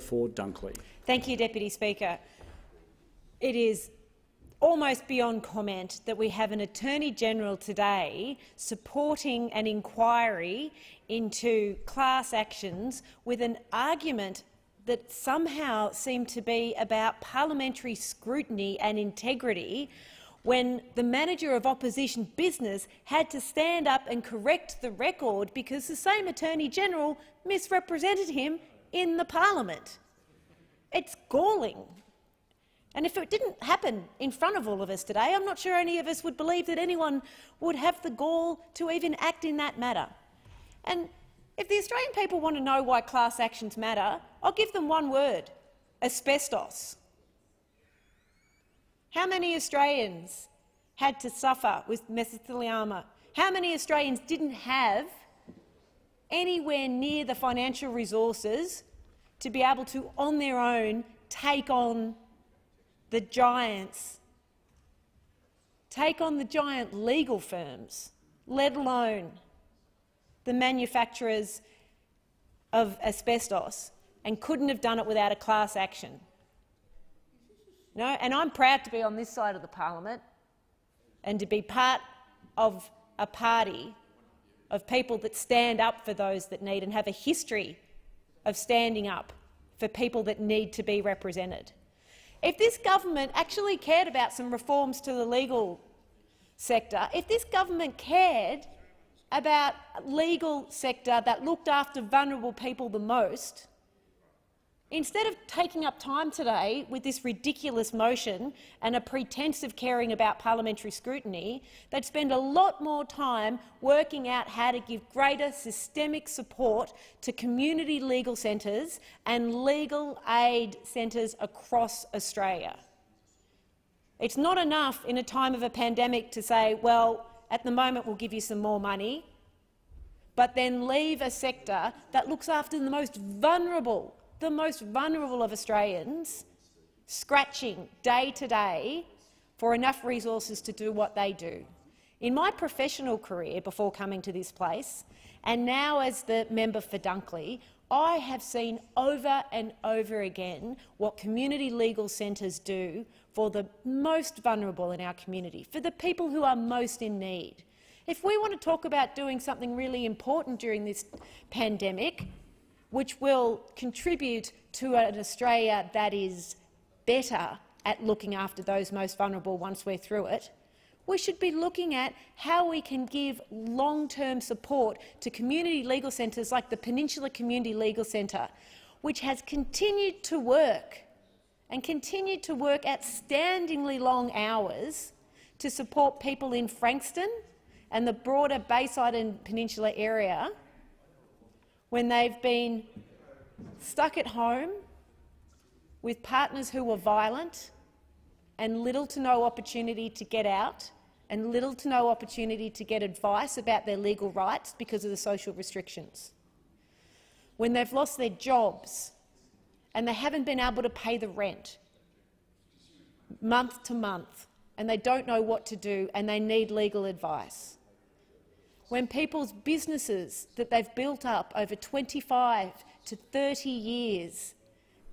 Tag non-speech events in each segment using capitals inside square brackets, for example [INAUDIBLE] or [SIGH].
for Dunkley. Thank you, Deputy Speaker. It is almost beyond comment that we have an Attorney-General today supporting an inquiry into class actions with an argument that somehow seemed to be about parliamentary scrutiny and integrity when the manager of opposition business had to stand up and correct the record because the same Attorney-General misrepresented him in the parliament. It's galling. And if it didn't happen in front of all of us today, I'm not sure any of us would believe that anyone would have the gall to even act in that matter. And if the Australian people want to know why class actions matter, I'll give them one word — asbestos. How many Australians had to suffer with mesothelioma? How many Australians didn't have anywhere near the financial resources to be able to, on their own, take on the giants, take on the giant legal firms, let alone the manufacturers of asbestos, and couldn't have done it without a class action. No, and I'm proud to be on this side of the parliament and to be part of a party of people that stand up for those that need and have a history of standing up for people that need to be represented. If this government actually cared about some reforms to the legal sector, if this government cared about a legal sector that looked after vulnerable people the most, Instead of taking up time today with this ridiculous motion and a pretence of caring about parliamentary scrutiny, they'd spend a lot more time working out how to give greater systemic support to community legal centres and legal aid centres across Australia. It's not enough in a time of a pandemic to say, well, at the moment we'll give you some more money, but then leave a sector that looks after the most vulnerable the most vulnerable of Australians scratching day to day for enough resources to do what they do. In my professional career before coming to this place, and now as the member for Dunkley, I have seen over and over again what community legal centres do for the most vulnerable in our community, for the people who are most in need. If we want to talk about doing something really important during this pandemic, which will contribute to an Australia that is better at looking after those most vulnerable once we're through it, we should be looking at how we can give long-term support to community legal centres like the Peninsula Community Legal Centre, which has continued to work and continued to work outstandingly long hours to support people in Frankston and the broader Bayside and Peninsula area when they've been stuck at home with partners who were violent and little to no opportunity to get out and little to no opportunity to get advice about their legal rights because of the social restrictions. When they've lost their jobs and they haven't been able to pay the rent month to month and they don't know what to do and they need legal advice when people's businesses that they've built up over 25 to 30 years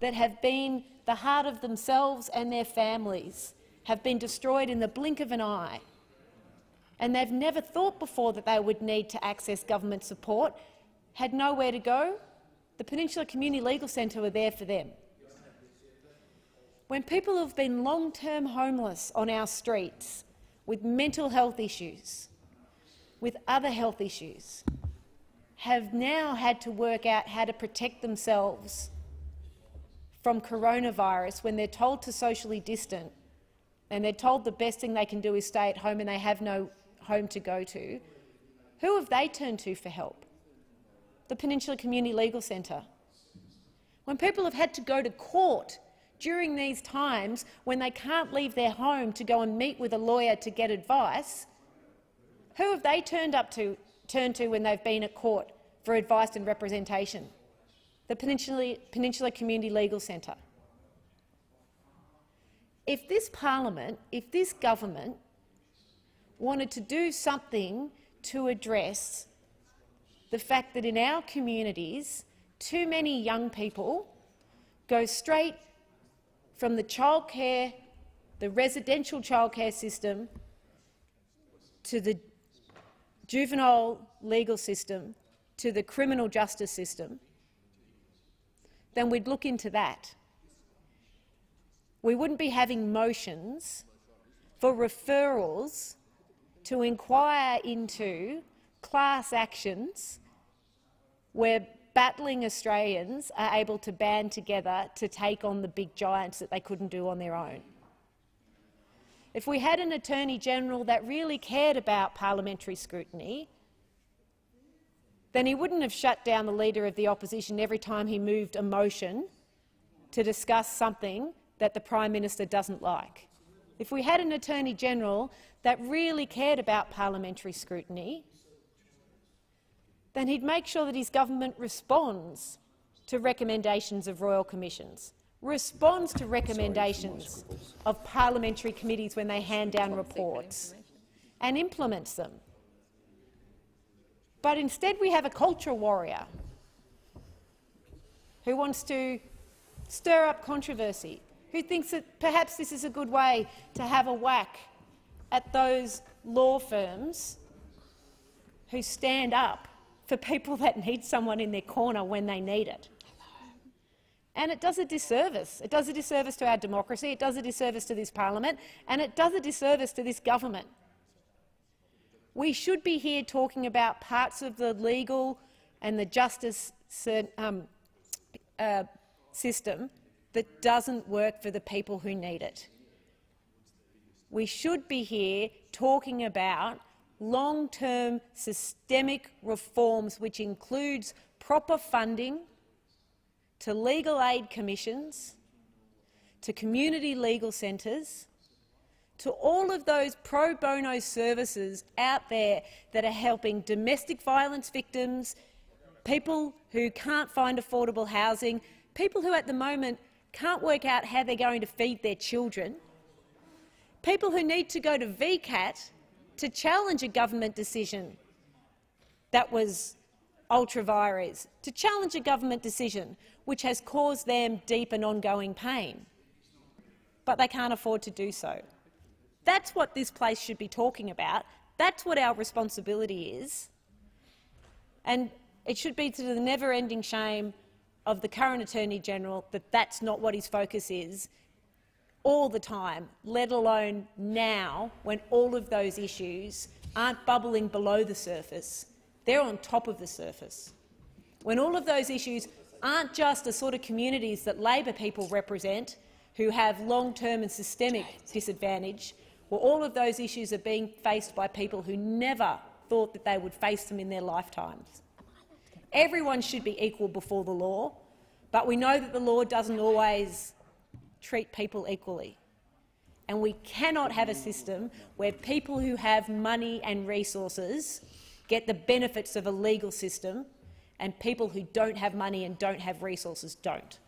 that have been the heart of themselves and their families have been destroyed in the blink of an eye, and they've never thought before that they would need to access government support, had nowhere to go, the Peninsula Community Legal Centre were there for them. When people have been long-term homeless on our streets with mental health issues, with other health issues have now had to work out how to protect themselves from coronavirus when they're told to socially distant and they're told the best thing they can do is stay at home and they have no home to go to, who have they turned to for help? The Peninsula Community Legal Centre. When people have had to go to court during these times when they can't leave their home to go and meet with a lawyer to get advice, who have they turned up to, turned to when they've been at court for advice and representation? The Peninsula, Peninsula Community Legal Centre. If this parliament, if this government wanted to do something to address the fact that in our communities too many young people go straight from the childcare, the residential childcare system to the juvenile legal system to the criminal justice system, then we'd look into that. We wouldn't be having motions for referrals to inquire into class actions where battling Australians are able to band together to take on the big giants that they couldn't do on their own. If we had an Attorney-General that really cared about parliamentary scrutiny, then he wouldn't have shut down the Leader of the Opposition every time he moved a motion to discuss something that the Prime Minister doesn't like. If we had an Attorney-General that really cared about parliamentary scrutiny, then he'd make sure that his government responds to recommendations of royal commissions responds to recommendations of parliamentary committees when they hand down reports and implements them. But instead we have a culture warrior who wants to stir up controversy, who thinks that perhaps this is a good way to have a whack at those law firms who stand up for people [LAUGHS] that need someone in their corner when they need it. And it does a disservice. It does a disservice to our democracy, it does a disservice to this parliament, and it does a disservice to this government. We should be here talking about parts of the legal and the justice um, uh, system that doesn't work for the people who need it. We should be here talking about long-term systemic reforms which includes proper funding to legal aid commissions, to community legal centres, to all of those pro bono services out there that are helping domestic violence victims, people who can't find affordable housing, people who at the moment can't work out how they're going to feed their children, people who need to go to VCAT to challenge a government decision that was ultra vires, to challenge a government decision which has caused them deep and ongoing pain. But they can't afford to do so. That's what this place should be talking about. That's what our responsibility is. And it should be to the never-ending shame of the current Attorney-General that that's not what his focus is all the time, let alone now when all of those issues aren't bubbling below the surface, they're on top of the surface. When all of those issues aren't just the sort of communities that Labor people represent who have long-term and systemic disadvantage, well, all of those issues are being faced by people who never thought that they would face them in their lifetimes. Everyone should be equal before the law, but we know that the law doesn't always treat people equally. And we cannot have a system where people who have money and resources get the benefits of a legal system and people who don't have money and don't have resources don't.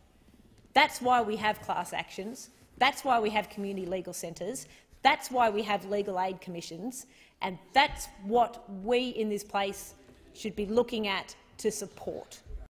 That's why we have class actions. That's why we have community legal centres. That's why we have legal aid commissions. And that's what we in this place should be looking at to support.